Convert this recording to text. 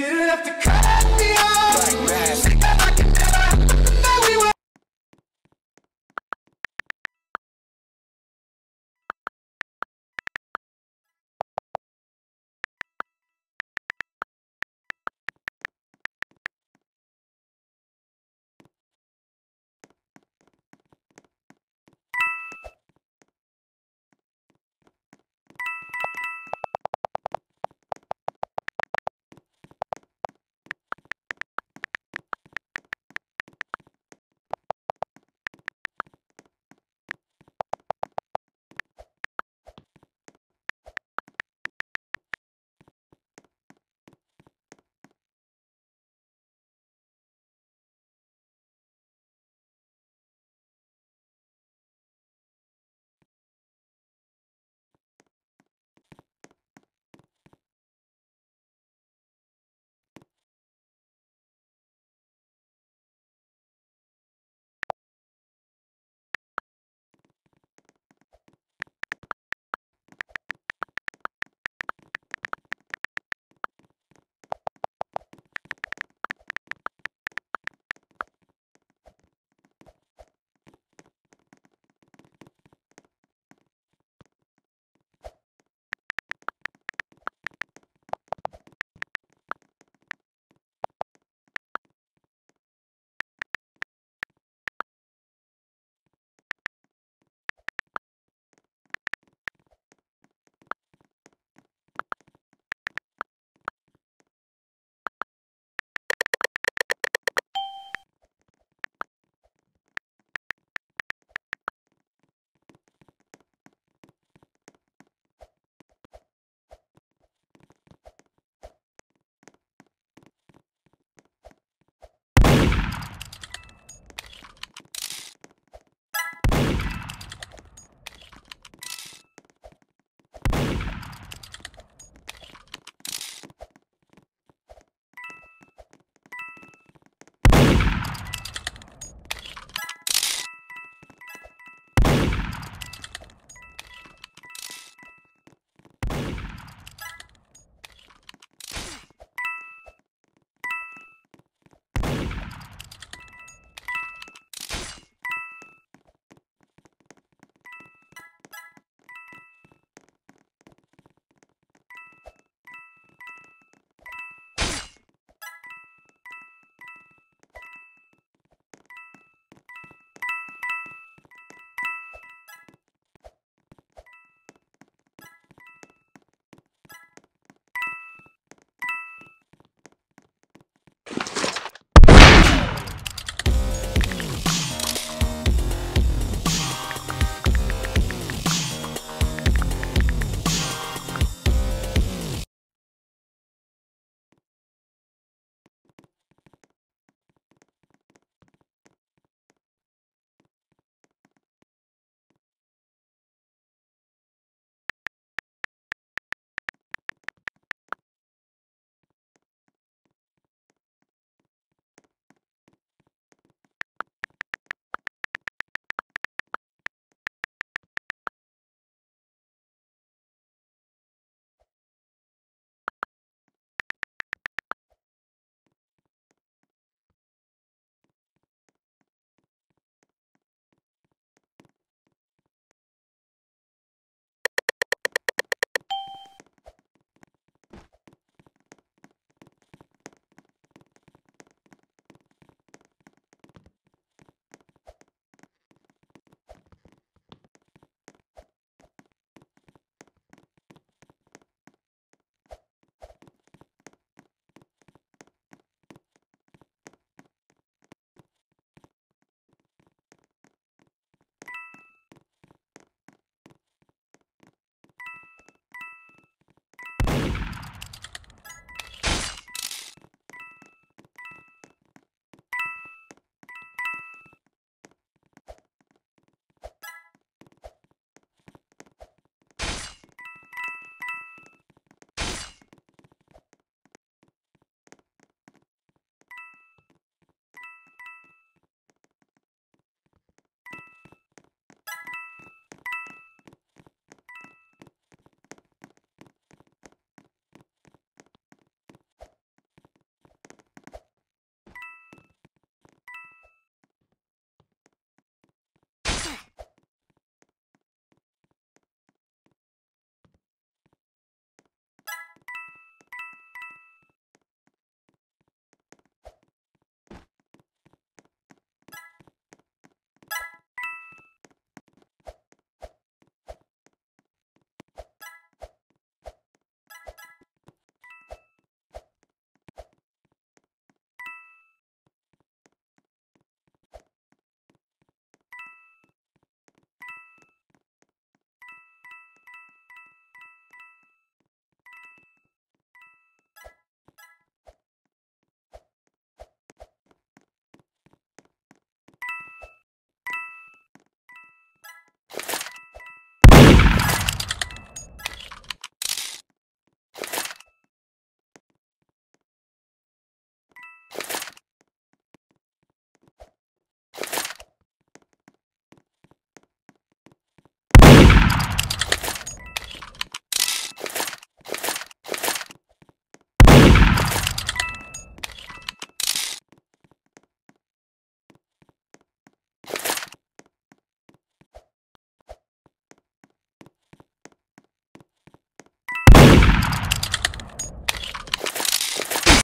didn't have to cut me